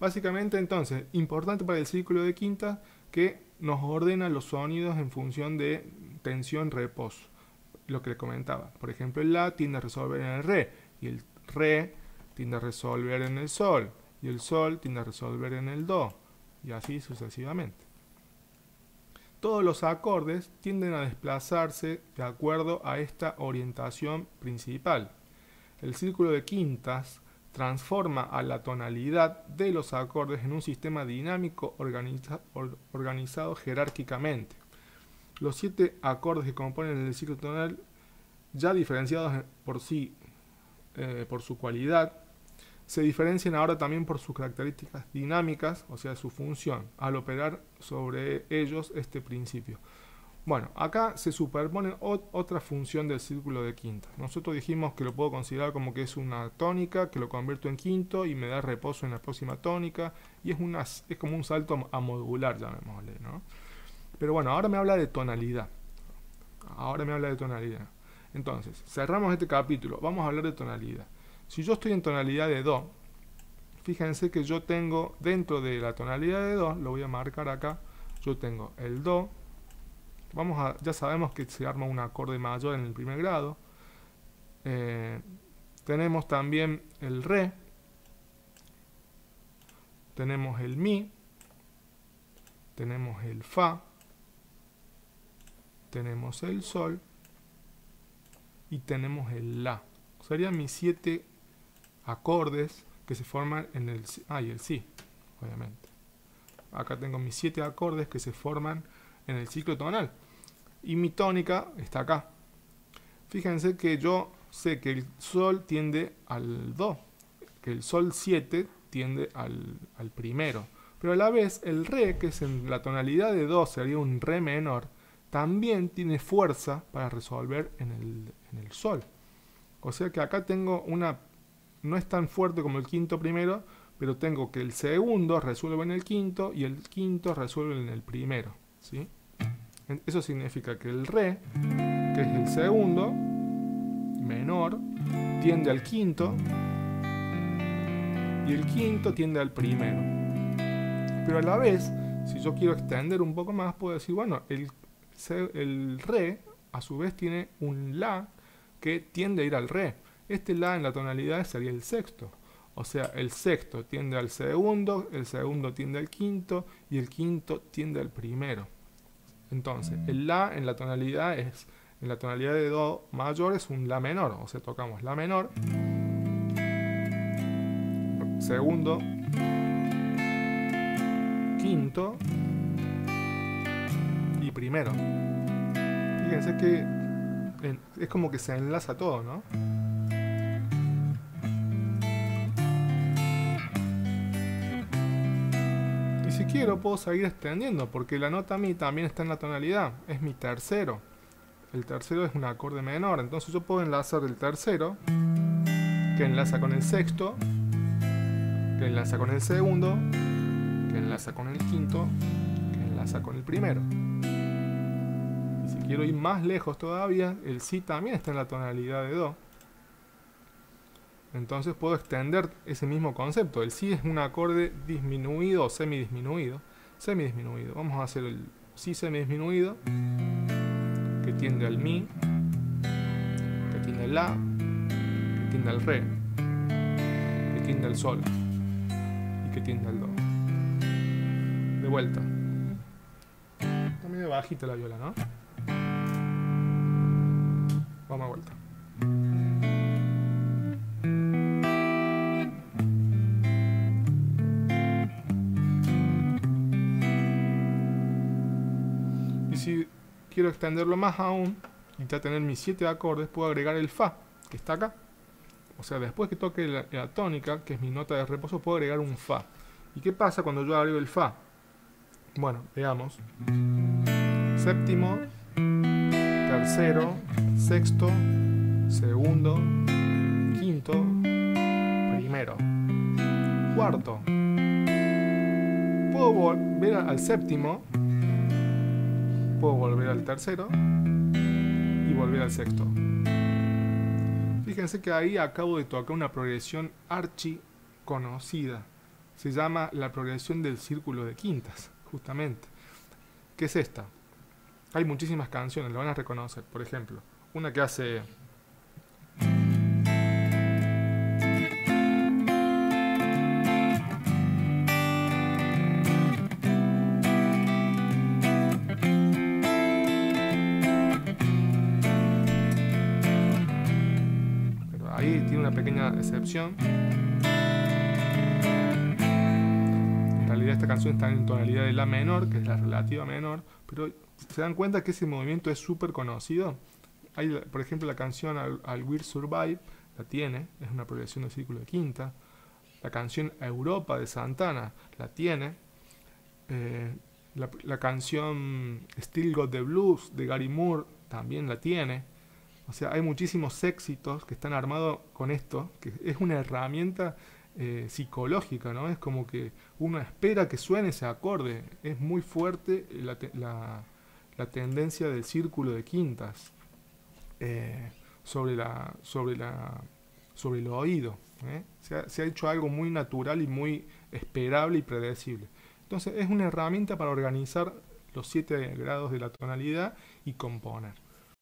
Básicamente entonces, importante para el círculo de quintas que nos ordena los sonidos en función de tensión, reposo. Lo que le comentaba. Por ejemplo, el La tiende a resolver en el Re y el Re tiende a resolver en el Sol y el Sol tiende a resolver en el Do y así sucesivamente. Todos los acordes tienden a desplazarse de acuerdo a esta orientación principal. El círculo de quintas transforma a la tonalidad de los acordes en un sistema dinámico organizado jerárquicamente. Los siete acordes que componen el ciclo tonal, ya diferenciados por sí, eh, por su cualidad, se diferencian ahora también por sus características dinámicas, o sea, su función, al operar sobre ellos este principio. Bueno, acá se superpone otra función del círculo de quinta. Nosotros dijimos que lo puedo considerar como que es una tónica, que lo convierto en quinto y me da reposo en la próxima tónica, y es, una, es como un salto a modular, llamémosle, ¿no? Pero bueno, ahora me habla de tonalidad. Ahora me habla de tonalidad. Entonces, cerramos este capítulo, vamos a hablar de tonalidad. Si yo estoy en tonalidad de Do, fíjense que yo tengo dentro de la tonalidad de Do, lo voy a marcar acá, yo tengo el Do, vamos a, ya sabemos que se arma un acorde mayor en el primer grado, eh, tenemos también el Re, tenemos el Mi, tenemos el Fa, tenemos el Sol. Y tenemos el La. Serían mis siete acordes que se forman en el... Ah, y el Si, obviamente. Acá tengo mis siete acordes que se forman en el ciclo tonal. Y mi tónica está acá. Fíjense que yo sé que el Sol tiende al Do, que el Sol 7 tiende al, al primero. Pero a la vez el Re, que es en la tonalidad de Do, sería un Re menor, también tiene fuerza para resolver en el, en el Sol. O sea que acá tengo una no es tan fuerte como el quinto primero, pero tengo que el segundo resuelve en el quinto y el quinto resuelve en el primero. ¿sí? Eso significa que el re, que es el segundo, menor, tiende al quinto y el quinto tiende al primero. Pero a la vez, si yo quiero extender un poco más, puedo decir, bueno, el, el re a su vez tiene un la que tiende a ir al re. Este La en la tonalidad sería el sexto. O sea, el sexto tiende al segundo, el segundo tiende al quinto y el quinto tiende al primero. Entonces, el La en la tonalidad es, en la tonalidad de Do mayor es un La menor. O sea, tocamos La menor, segundo, quinto y primero. Fíjense que es como que se enlaza todo, ¿no? Quiero puedo seguir extendiendo, porque la nota mi también está en la tonalidad, es mi tercero. El tercero es un acorde menor, entonces yo puedo enlazar el tercero, que enlaza con el sexto, que enlaza con el segundo, que enlaza con el quinto, que enlaza con el primero. Y si quiero ir más lejos todavía, el si también está en la tonalidad de do. Entonces puedo extender ese mismo concepto. El si es un acorde disminuido o semidisminuido. Semidisminuido. Vamos a hacer el si semidisminuido que tiende al mi, que tiende al la, que tiende al re, que tiende al sol y que tiende al do. De vuelta. También de bajita la viola, ¿no? Vamos a vuelta. Quiero extenderlo más aún y ya tener mis 7 acordes, puedo agregar el Fa, que está acá. O sea, después que toque la, tónica, que es mi nota de reposo, puedo agregar un Fa. ¿Y qué pasa cuando yo agrego el Fa? Bueno, veamos. Séptimo, tercero, sexto, segundo, quinto, primero, cuarto. Puedo volver al séptimo puedo volver al tercero y volver al sexto. Fíjense que ahí acabo de tocar una progresión archi conocida. se llama la progresión del círculo de quintas, justamente. ¿Qué es esta? Hay muchísimas canciones, lo van a reconocer. Por ejemplo, una que hace una pequeña excepción. En realidad esta canción está en tonalidad de La menor, que es la relativa menor, pero se dan cuenta que ese movimiento es súper conocido. Hay, por ejemplo, la canción Al, Will Survive, la tiene, es una progresión de círculo de quinta. La canción Europa de Santana la tiene. Eh, la, la, canción Still Got the Blues de Gary Moore también la tiene. O sea, hay muchísimos éxitos que están armados con esto, que es una herramienta eh, psicológica, ¿no? Es como que uno espera que suene ese acorde. Es muy fuerte la, la, tendencia del círculo de quintas eh, sobre, la, sobre, la, sobre el oído. ¿eh? Se, ha, se ha hecho algo muy natural y muy esperable y predecible. Entonces es una herramienta para organizar los siete grados de la tonalidad y componer.